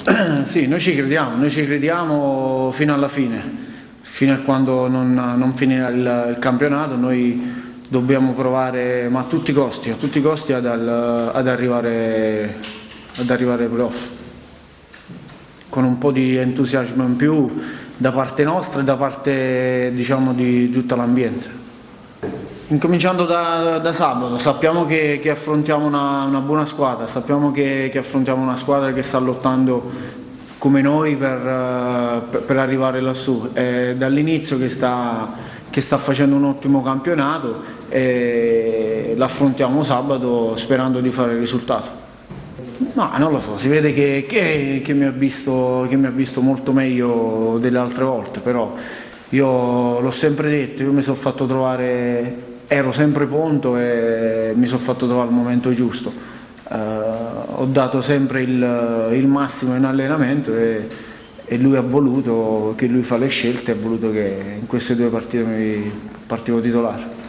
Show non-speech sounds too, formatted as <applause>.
<clears throat> Sì, noi ci crediamo, noi ci crediamo fino alla fine, fino a quando non, non finirà il, il, campionato, noi dobbiamo provare, ma a tutti i costi, a tutti i costi ad, ad arrivare, ad arrivare ai playoff, con un po' di entusiasmo in più da parte nostra e da parte diciamo, di tutto l'ambiente. Incominciando da, da, sabato, sappiamo che, che affrontiamo una, una, buona squadra, sappiamo che, che, affrontiamo una squadra che sta lottando come noi per, per, per arrivare lassù. È dall'inizio che sta, che sta facendo un ottimo campionato e l'affrontiamo sabato sperando di fare il risultato. Ma non lo so, si vede che, che, che, mi visto, che, mi ha visto, molto meglio delle altre volte, però io l'ho sempre detto, io mi sono fatto trovare ero sempre pronto e mi sono fatto trovare il momento giusto. Uh, ho dato sempre il, il, massimo in allenamento e, e, lui ha voluto che lui fa le scelte, ha voluto che in queste due partite mi partivo titolare.